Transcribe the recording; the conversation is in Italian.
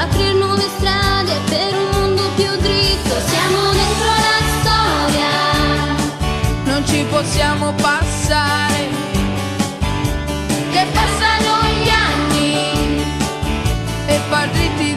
aprir nuove strade per un mondo più dritto. Siamo dentro la storia, non ci possiamo passare. Che passano gli anni e partiti